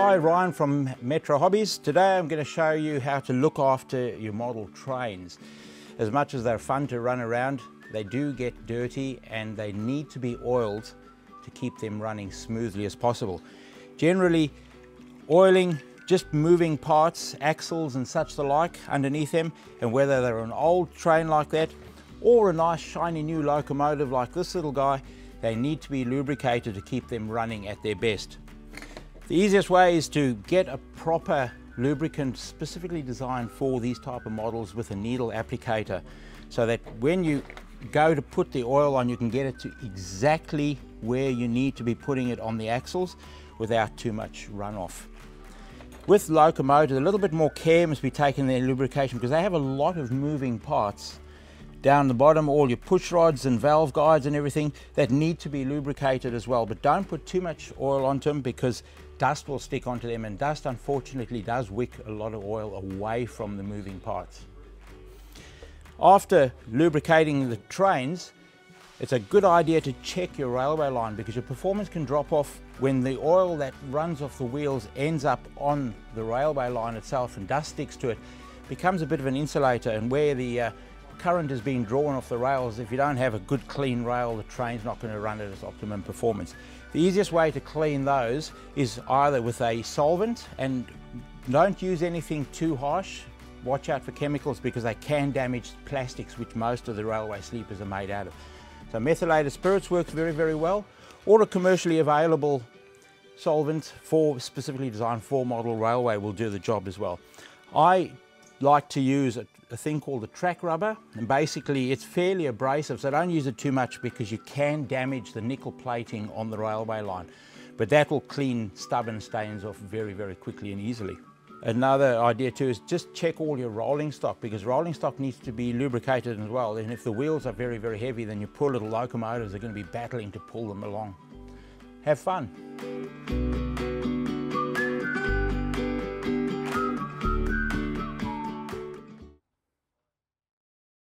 Hi, Ryan from Metro Hobbies. Today I'm going to show you how to look after your model trains. As much as they're fun to run around, they do get dirty and they need to be oiled to keep them running smoothly as possible. Generally, oiling just moving parts, axles and such the like underneath them, and whether they're an old train like that or a nice shiny new locomotive like this little guy, they need to be lubricated to keep them running at their best. The easiest way is to get a proper lubricant specifically designed for these type of models with a needle applicator so that when you go to put the oil on you can get it to exactly where you need to be putting it on the axles without too much runoff. With locomotives a little bit more care must be taken in their lubrication because they have a lot of moving parts down the bottom, all your push rods and valve guides and everything that need to be lubricated as well. But don't put too much oil onto them because dust will stick onto them and dust unfortunately does wick a lot of oil away from the moving parts. After lubricating the trains, it's a good idea to check your railway line because your performance can drop off when the oil that runs off the wheels ends up on the railway line itself and dust sticks to it becomes a bit of an insulator and where the uh, current is being drawn off the rails, if you don't have a good clean rail, the train's not going to run at its optimum performance. The easiest way to clean those is either with a solvent and don't use anything too harsh. Watch out for chemicals because they can damage plastics which most of the railway sleepers are made out of. So methylated spirits works very, very well or a commercially available solvent for specifically designed for model railway will do the job as well. I like to use a, a, thing called a track rubber and basically it's fairly abrasive so don't use it too much because you can damage the nickel plating on the railway line but that will clean stubborn stains off very very quickly and easily. Another idea too is just check all your rolling stock because rolling stock needs to be lubricated as well and if the wheels are very very heavy then your poor little locomotives are going to be battling to pull them along. Have fun!